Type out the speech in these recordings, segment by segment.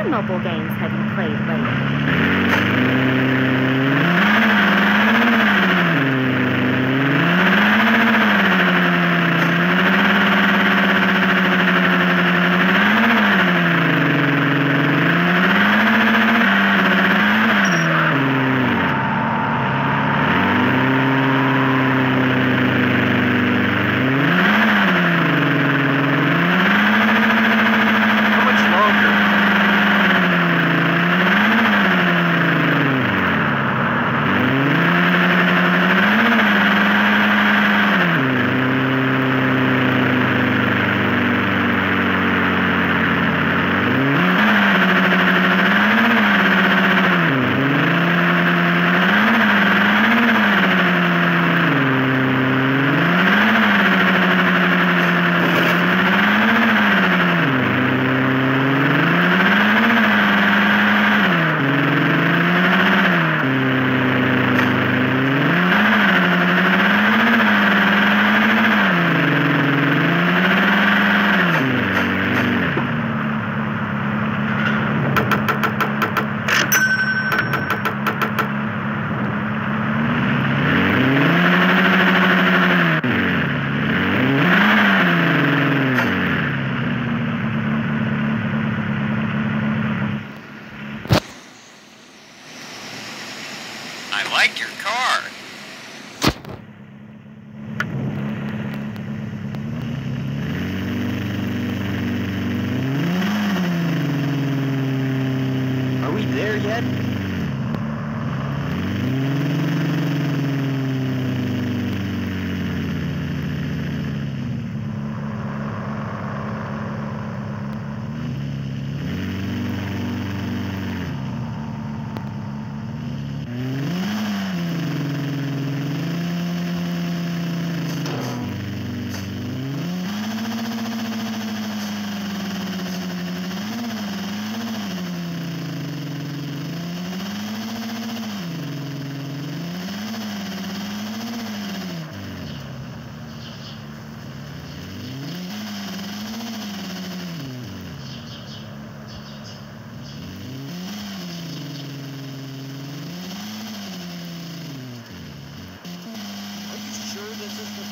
other mobile games have you played lately? like your car. this is the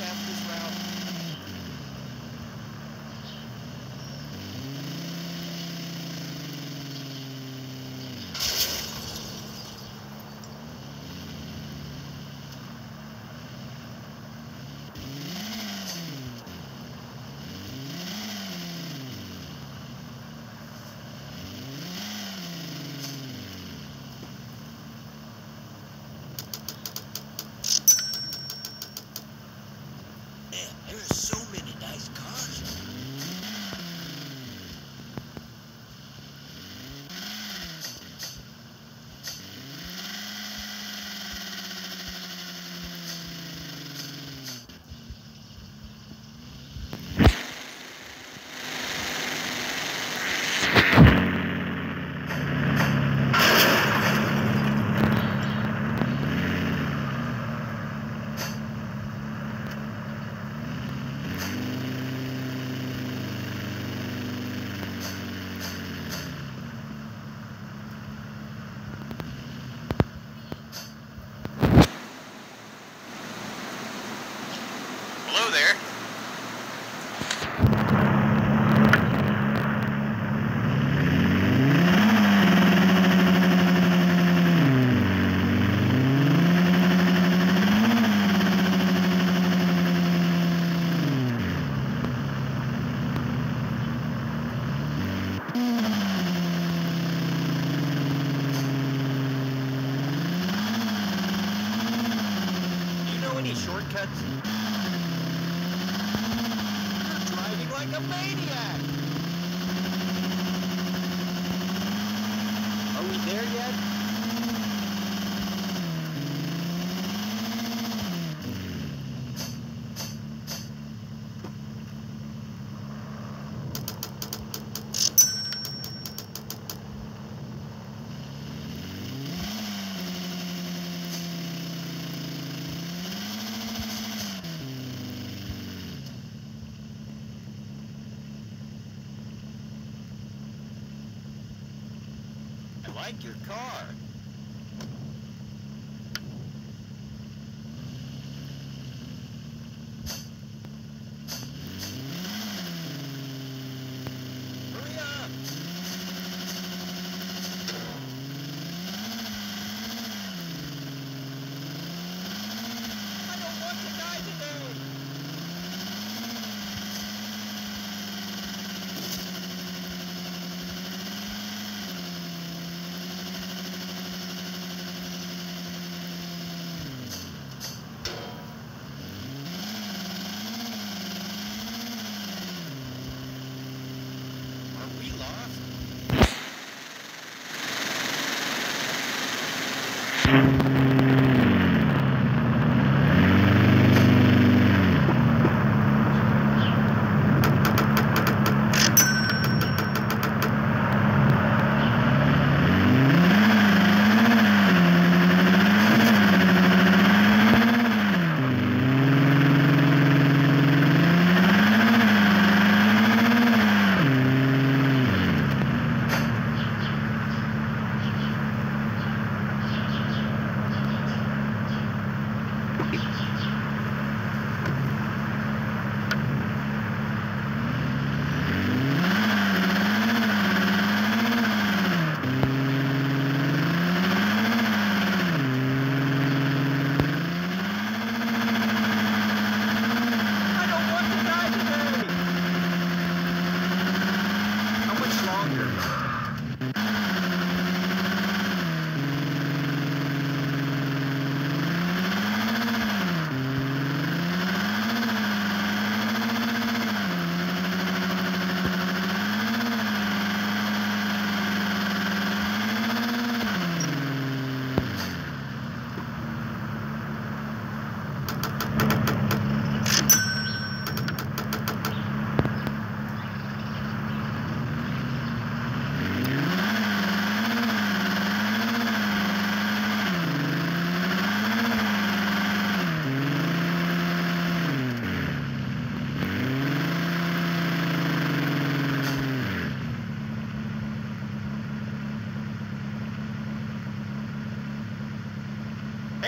shortcuts. You're driving like a maniac! Like your car.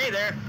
Hey there!